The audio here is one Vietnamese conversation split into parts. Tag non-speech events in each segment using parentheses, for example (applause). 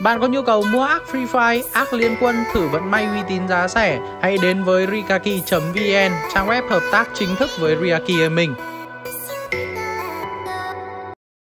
Bạn có nhu cầu mua ác Free Fire, ác liên quân thử vận may uy tín giá rẻ, hãy đến với rikaki.vn, trang web hợp tác chính thức với Riaki Gaming.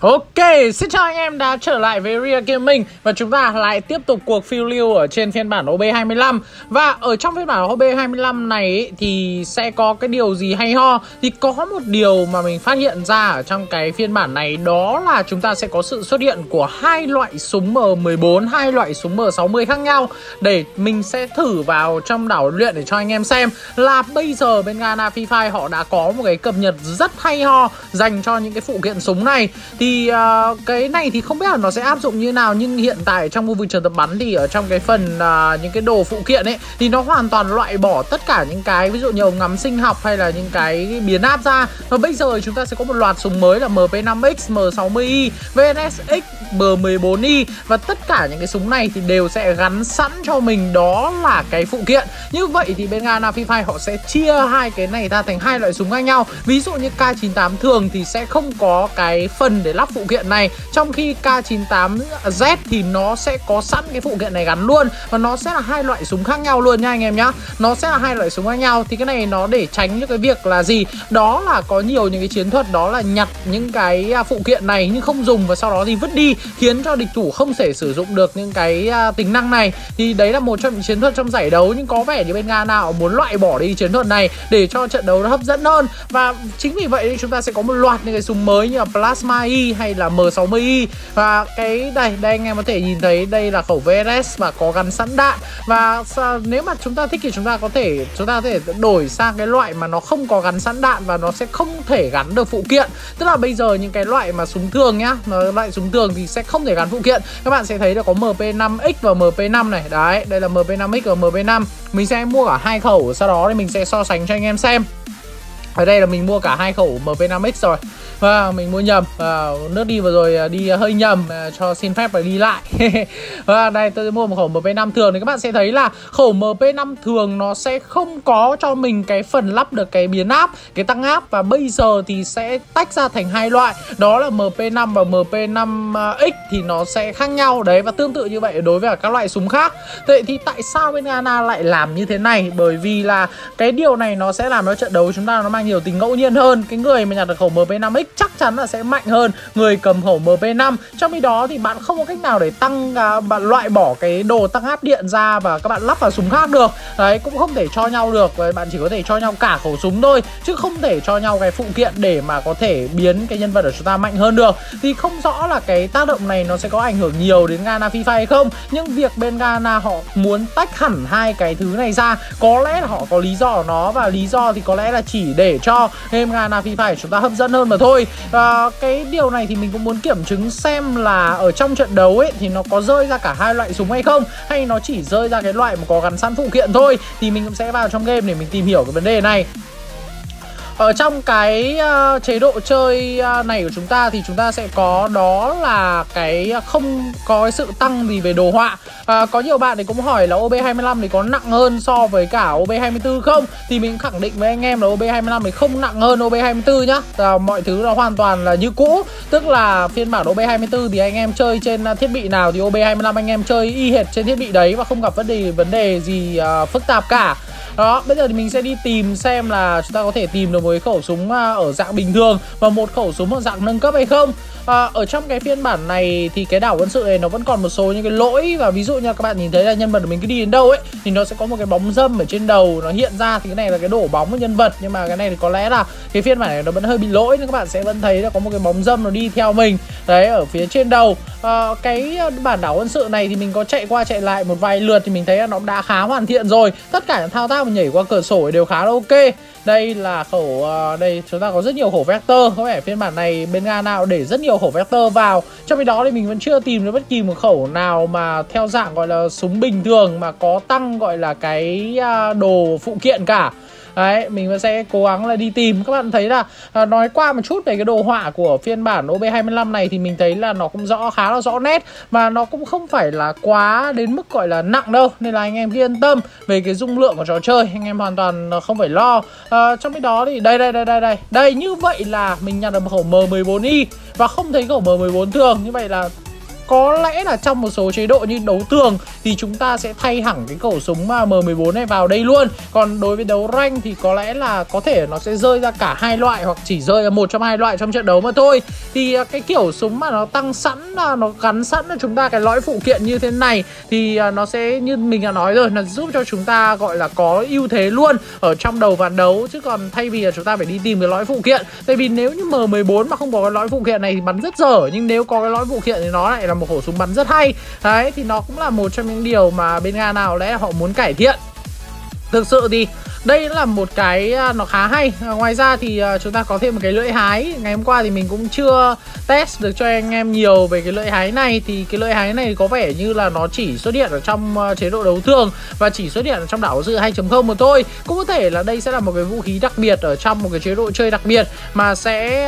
Ok, xin chào anh em đã trở lại với Real Gaming Và chúng ta lại tiếp tục cuộc phiêu lưu ở trên phiên bản OB25 Và ở trong phiên bản OB25 này thì sẽ có cái điều gì hay ho? Thì có một điều mà mình phát hiện ra ở trong cái phiên bản này Đó là chúng ta sẽ có sự xuất hiện của hai loại súng M14, hai loại súng M60 khác nhau. Để mình sẽ thử vào trong đảo luyện để cho anh em xem Là bây giờ bên Ghana Free Fire họ đã có một cái cập nhật rất hay ho Dành cho những cái phụ kiện súng này. Thì thì uh, cái này thì không biết là nó sẽ áp dụng như nào nhưng hiện tại trong mô trường tập bắn thì ở trong cái phần uh, những cái đồ phụ kiện ấy thì nó hoàn toàn loại bỏ tất cả những cái ví dụ như ống ngắm sinh học hay là những cái biến áp ra. Và bây giờ chúng ta sẽ có một loạt súng mới là MP5X, M60i, VNSX, M14i và tất cả những cái súng này thì đều sẽ gắn sẵn cho mình đó là cái phụ kiện. Như vậy thì bên Ghana Free Fire họ sẽ chia hai cái này ra thành hai loại súng khác nhau. Ví dụ như K98 thường thì sẽ không có cái phần để lắp phụ kiện này. Trong khi K98Z thì nó sẽ có sẵn cái phụ kiện này gắn luôn và nó sẽ là hai loại súng khác nhau luôn nha anh em nhá. Nó sẽ là hai loại súng khác nhau thì cái này nó để tránh những cái việc là gì? Đó là có nhiều những cái chiến thuật, đó là nhặt những cái à, phụ kiện này nhưng không dùng và sau đó thì vứt đi, khiến cho địch thủ không thể sử dụng được những cái à, tính năng này. Thì đấy là một trong những chiến thuật trong giải đấu, nhưng có vẻ như bên Nga nào muốn loại bỏ đi chiến thuật này để cho trận đấu nó hấp dẫn hơn. Và chính vì vậy chúng ta sẽ có một loạt những cái súng mới như là Plasma E hay là M60i và cái đây đây anh em có thể nhìn thấy, đây là khẩu VRS và có gắn sẵn đạn. Và nếu mà chúng ta thích thì chúng ta có thể, chúng ta có thể đổi sang cái loại mà nó không có gắn sẵn đạn và nó sẽ không thể gắn được phụ kiện. Tức là bây giờ những cái loại mà súng thường nhá nó loại súng thường thì sẽ không thể gắn phụ kiện. Các bạn sẽ thấy là có MP5X và MP5 này. Đấy, đây là MP5X và MP5 mình sẽ mua cả hai khẩu, sau đó thì mình sẽ so sánh cho anh em xem. Ở đây là mình mua cả hai khẩu MP5X rồi và mình mua nhầm. À, nước đi vừa rồi à, đi à, hơi nhầm à, cho xin phép phải đi lại. (laughs) Và vâng, đây tôi mua một khẩu MP5 thường. Thì các bạn sẽ thấy là khẩu MP5 thường nó sẽ không có cho mình cái phần lắp được cái biến áp cái tăng áp và bây giờ thì sẽ tách ra thành hai loại. Đó là MP5 và MP5X à, thì nó sẽ khác nhau. Đấy và tương tự như vậy đối với các loại súng khác. Vậy thì tại sao bên Ghana lại làm như thế này? Bởi vì là cái điều này nó sẽ làm cho trận đấu chúng ta nó mang nhiều tính ngẫu nhiên hơn. Cái người mà nhặt được khẩu MP5X chắc chắn là sẽ mạnh hơn người cầm khẩu MP5 trong khi đó thì bạn không có cách nào để tăng à, bạn loại bỏ cái đồ tăng áp điện ra và các bạn lắp vào súng khác được. Đấy cũng không thể cho nhau được và bạn chỉ có thể cho nhau cả khẩu súng thôi chứ không thể cho nhau cái phụ kiện để mà có thể biến cái nhân vật của chúng ta mạnh hơn được. Thì không rõ là cái tác động này nó sẽ có ảnh hưởng nhiều đến Ghana FIFA hay không nhưng việc bên Ghana họ muốn tách hẳn hai cái thứ này ra có lẽ là họ có lý do của nó và lý do thì có lẽ là chỉ để cho game Ghana FIFA chúng ta hấp dẫn hơn mà thôi và ờ, cái điều này thì mình cũng muốn kiểm chứng xem là ở trong trận đấu ấy, thì nó có rơi ra cả hai loại súng hay không, hay nó chỉ rơi ra cái loại mà có gắn sẵn phụ kiện thôi. Thì mình cũng sẽ vào trong game để mình tìm hiểu cái vấn đề này ở trong cái uh, chế độ chơi uh, này của chúng ta thì chúng ta sẽ có đó là cái ờ, không có cái sự tăng gì về đồ họa. À, có nhiều bạn thì cũng hỏi là OB25 thì có nặng hơn so với cả OB24 không? Thì mình khẳng định với anh em là OB25 thì không nặng hơn OB24 nhá. À, mọi thứ là hoàn toàn là như cũ. Tức là phiên bản OB24 thì anh em chơi trên thiết bị nào thì OB25 anh em chơi y hệt trên thiết bị đấy và không gặp vấn đề vấn đề gì uh, phức tạp cả. Đó bây giờ thì mình sẽ đi tìm xem là chúng ta có thể tìm được một với khẩu súng à, ở dạng bình thường và một khẩu súng ở dạng nâng cấp hay không? À, ở trong cái phiên bản này thì cái đảo quân sự này nó vẫn còn một số những cái lỗi và ví dụ như các bạn nhìn thấy là nhân vật của mình cứ đi đến đâu ấy thì nó sẽ có một cái bóng dâm ở trên đầu nó hiện ra thì cái này là cái đổ bóng của nhân vật. Nhưng mà cái này thì có lẽ là cái phiên bản này nó vẫn hơi bị lỗi nên các bạn sẽ vẫn thấy là có một cái bóng dâm nó đi theo mình. Đấy ở phía trên đầu à, cái à, bản đảo quân sự này thì mình có chạy qua chạy lại một vài lượt thì mình thấy là nó đã khá hoàn thiện rồi. Tất cả những thao tác mà nhảy qua cửa sổ đều khá là ok đây là khẩu uh, đây chúng ta có rất nhiều khẩu vector. Có vẻ phiên bản này bên nga nào để rất nhiều khẩu vector vào. Trong khi đó thì mình vẫn chưa tìm được bất kỳ một khẩu nào mà theo dạng gọi là súng bình thường mà có tăng gọi là cái uh, đồ phụ kiện cả. Đấy, mình sẽ cố gắng là đi tìm. Các bạn thấy là à, nói qua một chút về cái đồ họa của phiên bản OB25 này Thì mình thấy là nó cũng rõ khá là rõ nét. Và nó cũng không phải là quá đến mức gọi là nặng đâu. Nên là anh em yên tâm về cái dung lượng của trò chơi. Anh em hoàn toàn à, không phải lo. À, Trong cái đó thì đây đây đây đây đây. Đây như vậy là mình nhặt được một khẩu M14i Và không thấy khẩu M14 thường. Như vậy là có lẽ là trong một số chế độ như đấu tường thì chúng ta sẽ thay hẳn cái khẩu súng M14 này vào đây luôn. Còn đối với đấu rank thì có lẽ là có thể nó sẽ rơi ra cả hai loại hoặc chỉ rơi ra một trong hai loại trong trận đấu mà thôi. Thì à, cái kiểu súng mà nó tăng sẵn à, nó gắn sẵn cho chúng ta cái lõi phụ kiện như thế này thì à, nó sẽ như mình đã nói rồi là giúp cho chúng ta, gọi là, có ưu thế luôn ở trong đầu ván đấu. Chứ còn thay vì là chúng ta phải đi tìm cái lõi phụ kiện, tại vì nếu như M14 mà không có cái lõi phụ kiện này thì bắn rất dở, nhưng nếu có cái lõi phụ kiện thì nó lại là một khẩu súng bắn rất hay. Đấy, thì nó cũng là một trong những điều mà bên Nga nào lẽ họ muốn cải thiện. Thực sự thì đây là một cái à, nó khá hay. À, ngoài ra thì à, chúng ta có thêm một cái lưỡi hái. Ngày hôm qua thì mình cũng chưa test được cho anh em nhiều về cái lưỡi hái này. Thì cái lưỡi hái này có vẻ như là nó chỉ xuất hiện ở trong à, chế độ đấu thường và chỉ xuất hiện ở trong đảo dự 2.0 mà thôi. Cũng có thể là đây sẽ là một cái vũ khí đặc biệt ở trong một cái chế độ chơi đặc biệt mà sẽ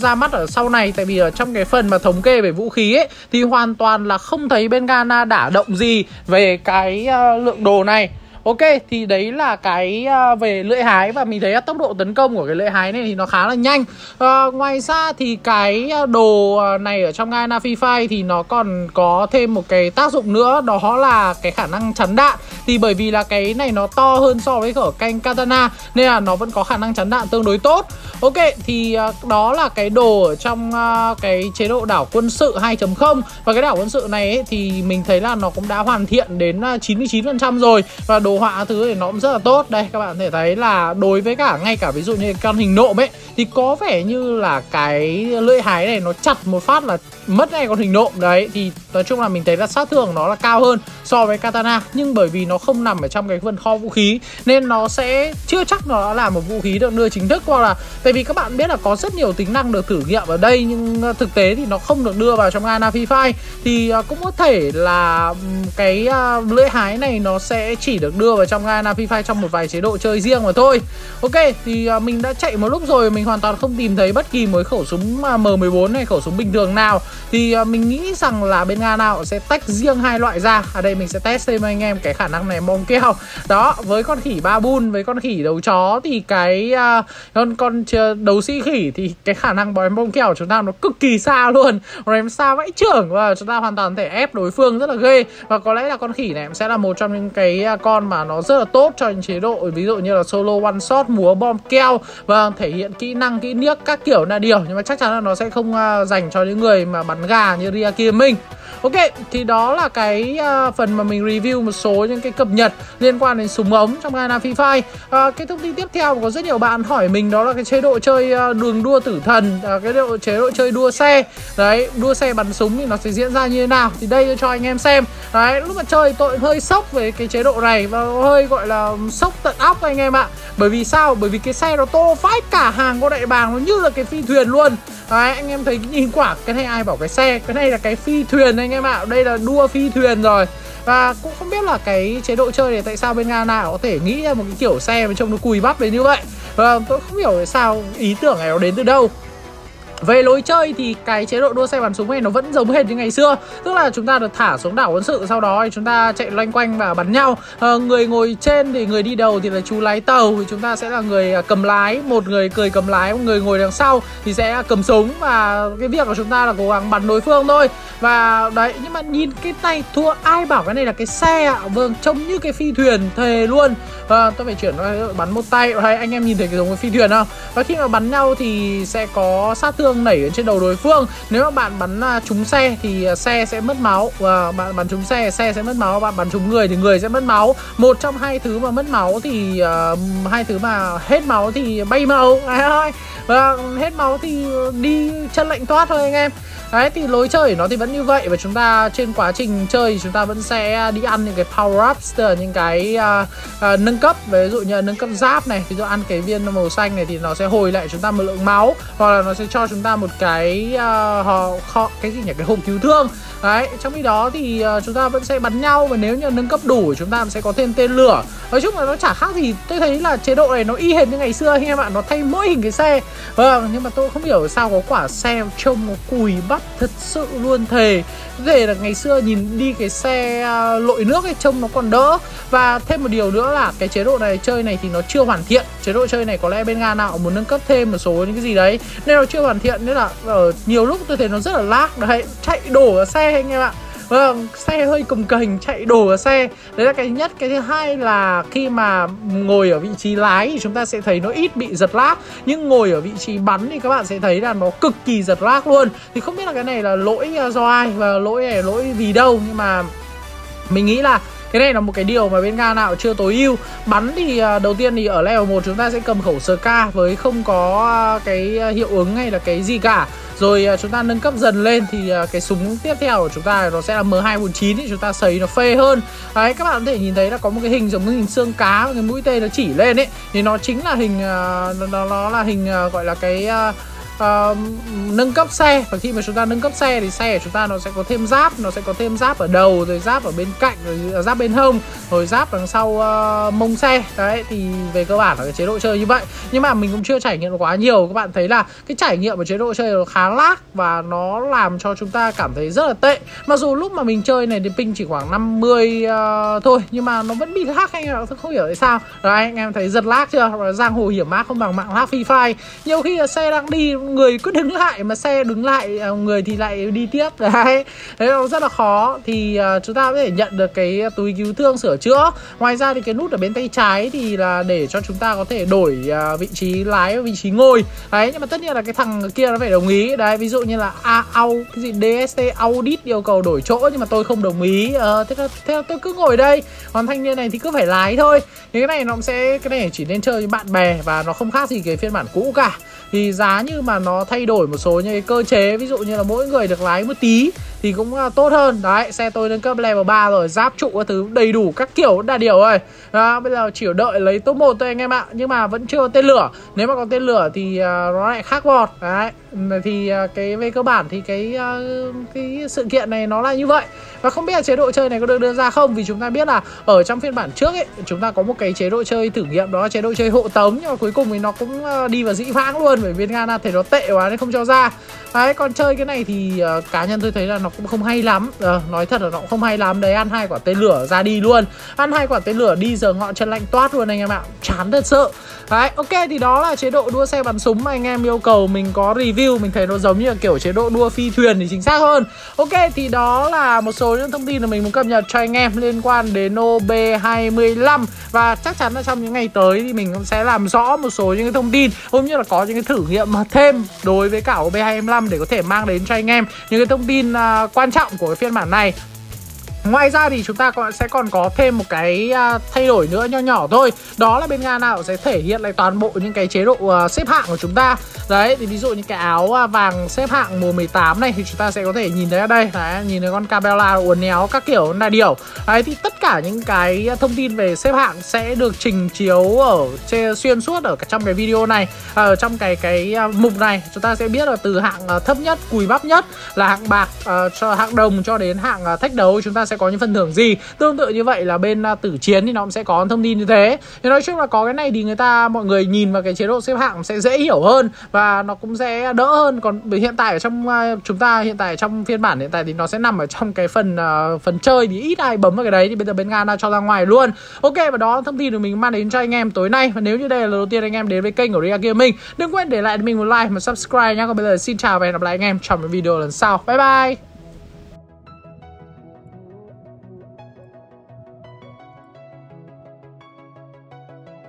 ra mắt ở sau này. Tại vì ở trong cái phần mà thống kê về vũ khí ấy thì hoàn toàn là không thấy bên Ghana đả động gì về cái lượng đồ này. Ok thì đấy là cái à, về lưỡi hái và mình thấy tốc độ tấn công của cái lưỡi hái này thì nó khá là nhanh. À, Ngoài ra thì cái à, đồ à, này ở trong Gaina Free Fire thì nó còn có thêm một cái tác dụng nữa Đó là cái khả năng chắn đạn. Thì bởi vì là cái này nó to hơn so với ở canh Katana Nên là nó vẫn có khả năng chắn đạn tương đối tốt. Ok thì đó là cái đồ ở trong cái chế độ đảo quân sự 2.0 Và cái đảo quân sự này ấy, thì mình thấy là nó cũng đã hoàn thiện đến 99% rồi. Và đồ họa thứ thì nó cũng rất là tốt. Đây, các bạn có thể thấy là đối với cả, ngay cả ví dụ như con hình nộm ấy, thì có vẻ như là cái lưỡi hái này nó chặt một phát là mất ngay con hình nộm. Đấy, thì nói chung là mình thấy là sát thương nó là cao hơn so với katana, nhưng bởi vì nó không nằm ở trong cái phần kho vũ khí, nên nó sẽ chưa chắc nó đã là một vũ khí được đưa chính thức, hoặc là tại vì các bạn biết là có rất nhiều tính năng được thử nghiệm ở đây, nhưng ờ, thực tế thì nó không được đưa vào trong Ana Free Fire. Thì ờ, cũng có thể là cái ờ, lưỡi hái này nó sẽ chỉ được đưa vào trong Ana Free Fire trong một vài chế độ chơi riêng mà thôi. Ok thì à, mình đã chạy một lúc rồi mình hoàn toàn không tìm thấy bất kỳ một khẩu súng à, M14 này khẩu súng bình thường nào. Thì à, mình nghĩ rằng là bên Nga nào sẽ tách riêng hai loại ra. Ở đây mình sẽ test thêm anh em cái khả năng này mong keo. Đó với con khỉ ba bun với con khỉ đầu chó thì cái uh, con con đầu sĩ khỉ thì cái khả năng bói mong keo của chúng ta nó cực kỳ xa luôn. Rồi em xa vãi trưởng và chúng ta hoàn toàn thể ép đối phương rất là ghê. Và có lẽ là con khỉ này sẽ là một trong những cái con mà nó rất là tốt cho những chế độ. Ví dụ như là solo one shot múa bom keo và thể hiện kỹ năng kỹ niếc các kiểu là điều. Nhưng mà chắc chắn là nó sẽ không uh, dành cho những người mà bắn gà như Ria Kia Minh. Ok, thì đó là cái uh, phần mà mình review một số những cái cập nhật liên quan đến súng ống trong Ghana Free Fire. Uh, cái thông tin tiếp theo có rất nhiều bạn hỏi mình đó là cái chế độ chơi uh, đường đua tử thần, uh, cái độ chế độ chơi đua xe. Đấy, đua xe bắn súng thì nó sẽ diễn ra như thế nào? Thì đây cho anh em xem. Đấy, lúc mà chơi tôi hơi sốc về cái chế độ này và hơi gọi là sốc tận óc anh em ạ. Bởi vì sao? Bởi vì cái xe nó to phái cả hàng có đại bàng nó như là cái phi thuyền luôn. Đấy, anh em thấy nhìn quả cái này ai bảo cái xe, cái này là cái phi thuyền anh em ạ. Đây là đua phi thuyền rồi. Và cũng không biết là cái chế độ chơi này tại sao bên Nga nào có thể nghĩ ra một cái kiểu xe mà trông nó cùi bắp đến như vậy. Và tôi không hiểu tại sao ý tưởng này nó đến từ đâu. Về lối chơi thì cái chế độ đua xe bắn súng này nó vẫn giống hệt như ngày xưa. Tức là chúng ta được thả xuống đảo quân sự Sau đó thì chúng ta chạy loanh quanh và bắn nhau. À, Người ngồi trên thì người đi đầu thì là chú lái tàu Thì chúng ta sẽ là người à, cầm lái. Một người cười cầm lái, một người ngồi đằng sau Thì sẽ cầm súng. Và cái việc của chúng ta là cố gắng bắn đối phương thôi. Và đấy, nhưng mà nhìn cái này thua Ai bảo cái này là cái xe ạ? Vâng, trông như cái phi thuyền thề luôn. À, Tôi phải chuyển ờ, bắn một tay. Hay anh em nhìn thấy cái giống cái phi thuyền không? Và khi mà bắn nhau thì sẽ có sát thương thương nảy trên đầu đối phương. Nếu mà bạn bắn à, trúng xe thì à, xe sẽ mất máu. Và bạn bắn trúng xe xe sẽ mất máu. Bạn bắn trúng người thì người sẽ mất máu. Một trong hai thứ mà mất máu thì uh, hai thứ mà hết máu thì bay màu (laughs) và hết máu thì đi chân lạnh toát thôi anh em. Đấy thì lối chơi của nó thì vẫn như vậy. Và chúng ta trên quá trình chơi thì chúng ta vẫn sẽ đi ăn những cái power ups Tức là những cái uh, uh, nâng cấp. Ví dụ như là nâng cấp giáp này Ví dụ ăn cái viên màu xanh này thì nó sẽ hồi lại chúng ta một lượng máu. Hoặc là nó sẽ cho chúng ta một cái uh, họ, kho cái gì nhỉ? Cái hộp cứu thương. Đấy, trong khi đó thì uh, chúng ta vẫn sẽ bắn nhau và nếu như nâng cấp đủ chúng ta sẽ có thêm tên lửa. Nói chung là nó chả khác gì, tôi thấy là chế độ này nó y hệt như ngày xưa anh em ạ Nó thay mỗi hình cái xe. Vâng, nhưng mà tôi không hiểu sao có quả xe trông nó cùi bắp thật sự luôn thề. Có thể là ngày xưa nhìn đi cái xe uh, lội nước ấy trông nó còn đỡ. Và thêm một điều nữa là cái chế độ này chơi này thì nó chưa hoàn thiện. Chế độ chơi này có lẽ bên Nga nào muốn nâng cấp thêm một số những cái gì đấy. Nên nó chưa hoàn thiện nên là ở nhiều lúc tôi thấy nó rất là lag. Đấy, chạy đổ xe xe anh em ạ. Vâng, xe hơi cồng kềnh chạy đổ vào xe. Đấy là cái nhất. Cái thứ hai là khi mà ngồi ở vị trí lái thì chúng ta sẽ thấy nó ít bị giật lag Nhưng ngồi ở vị trí bắn thì các bạn sẽ thấy là nó cực kỳ giật lag luôn. Thì không biết là cái này là lỗi à, do ai và lỗi này lỗi vì đâu. Nhưng mà mình nghĩ là cái này là một cái điều mà bên ga nào chưa tối ưu. Bắn thì à, đầu tiên thì ở level 1 chúng ta sẽ cầm khẩu SK với không có à, cái hiệu ứng hay là cái gì cả rồi à, chúng ta nâng cấp dần lên thì à, cái súng tiếp theo của chúng ta nó sẽ là M249 ấy, chúng ta sấy nó phê hơn. Đấy các bạn có thể nhìn thấy là có một cái hình giống như hình xương cá cái mũi tên nó chỉ lên ấy. Thì nó chính là hình à, nó, nó là hình gọi là cái uh, Ờ, nâng cấp xe. Và khi mà chúng ta nâng cấp xe thì xe của chúng ta nó sẽ có thêm giáp nó sẽ có thêm giáp ở đầu rồi giáp ở bên cạnh rồi ờ, giáp bên hông rồi giáp đằng sau uh, mông xe. Đấy thì về cơ bản là cái chế độ chơi như vậy. Nhưng mà mình cũng chưa trải nghiệm quá nhiều. Các bạn thấy là cái trải nghiệm của chế độ chơi nó khá lác và nó làm cho chúng ta cảm thấy rất là tệ. Mặc dù lúc mà mình chơi này thì ping chỉ khoảng 50 uh, thôi nhưng mà nó vẫn bị lag anh em không hiểu tại sao. Rồi anh em thấy giật lag chưa? Giang hồ hiểm ác không bằng mạng lag free fire. Nhiều khi là xe đang đi người cứ đứng lại mà xe đứng lại à, người thì lại đi tiếp. (laughs) Đấy thế nó rất là khó. Thì uh, chúng ta có thể nhận được cái túi cứu thương sửa chữa. Ngoài ra thì cái nút ở bên tay trái thì là để cho chúng ta có thể đổi uh, vị trí lái và vị trí ngồi. Đấy nhưng mà tất nhiên là cái thằng kia nó phải đồng ý. Đấy ví dụ như là a au cái gì dst audit yêu cầu đổi chỗ nhưng mà tôi không đồng ý. Uh, thế là, thế là tôi cứ ngồi đây. Còn thanh niên này thì cứ phải lái thôi. Thì cái này nó cũng sẽ cái này chỉ nên chơi với bạn bè và nó không khác gì cái phiên bản cũ cả. Thì giá như mà nó thay đổi một số những cái cơ chế, ví dụ như là mỗi người được lái một tí thì cũng à, tốt hơn. Đấy xe tôi nâng cấp level 3 rồi giáp trụ các thứ đầy đủ các kiểu đa điều rồi. Đó, bây giờ chỉ đợi lấy top 1 thôi anh em ạ nhưng mà vẫn chưa có tên lửa. Nếu mà có tên lửa thì uh, nó lại khác vọt đấy thì uh, cái về cơ bản thì cái uh, cái sự kiện này nó là như vậy. Và không biết là chế độ chơi này có được đưa ra không vì chúng ta biết là ở trong phiên bản trước ấy chúng ta có một cái chế độ chơi thử nghiệm đó là chế độ chơi hộ tống nhưng mà cuối cùng thì nó cũng đi vào dĩ vãng luôn bởi vì Ghana thấy nó tệ quá nên không cho ra. Đấy còn chơi cái này thì uh, cá nhân tôi thấy là nó cũng không hay lắm. À, nói thật là nó cũng không hay lắm. Đấy ăn hai quả tên lửa ra đi luôn. Ăn hai quả tên lửa đi giờ ngọn chân lạnh toát luôn anh em ạ. Chán thật sự. Đấy ok thì đó là chế độ đua xe bắn súng mà anh em yêu cầu mình có review. Mình thấy nó giống như là kiểu chế độ đua phi thuyền thì chính xác hơn. Ok thì đó là một số những thông tin mà mình muốn cập nhật cho anh em liên quan đến OB25 và chắc chắn là trong những ngày tới thì mình cũng sẽ làm rõ một số những cái thông tin cũng như là có những cái thử nghiệm thêm đối với cả OB25 để có thể mang đến cho anh em những cái thông tin uh, quan trọng của cái phiên bản này. Ngoài ra thì chúng ta còn sẽ còn có thêm một cái à, thay đổi nữa nho nhỏ thôi. Đó là bên Nga nào sẽ thể hiện lại toàn bộ những cái chế độ à, xếp hạng của chúng ta. Đấy, thì ví dụ như cái áo à, vàng xếp hạng mùa 18 này thì chúng ta sẽ có thể nhìn thấy ở đây. Đấy, nhìn thấy con Cabela uốn éo các kiểu là điều Đấy, thì tất cả những cái thông tin về xếp hạng sẽ được trình chiếu ở xuyên suốt ở trong cái video này Ở trong cái cái mục này. Chúng ta sẽ biết là từ hạng thấp nhất, cùi bắp nhất là hạng bạc cho hạng đồng cho đến hạng thách đấu. Chúng ta sẽ có những phần thưởng gì. Tương tự như vậy là bên à, tử chiến thì nó cũng sẽ có thông tin như thế. Thì nói chung là có cái này thì người ta mọi người nhìn vào cái chế độ xếp hạng sẽ dễ hiểu hơn và nó cũng sẽ đỡ hơn. Còn hiện tại ở trong à, chúng ta hiện tại trong phiên bản hiện tại thì nó sẽ nằm ở trong cái phần uh, phần chơi thì ít ai bấm vào cái đấy thì bây giờ bên nga đã cho ra ngoài luôn. Ok và đó là thông tin được mình mang đến cho anh em tối nay. Và nếu như đây là lần đầu tiên anh em đến với kênh của Ria Gaming đừng quên để lại mình một like và subscribe nhé. còn bây giờ xin chào và hẹn gặp lại anh em trong những video lần sau. Bye bye!